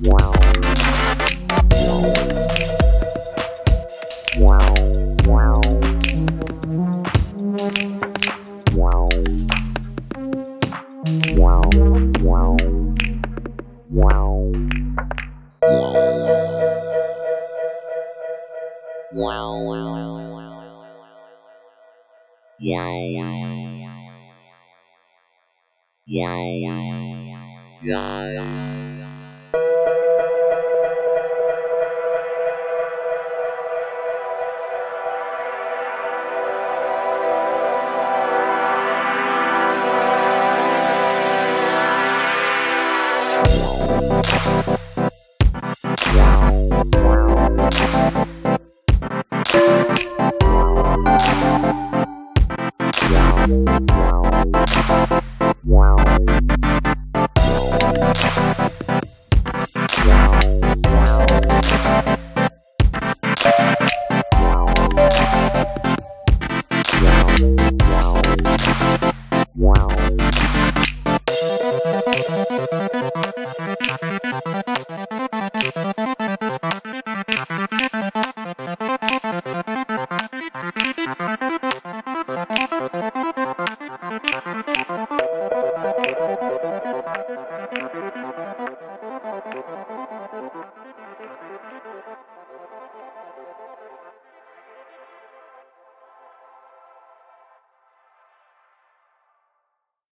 Wow. Yeah.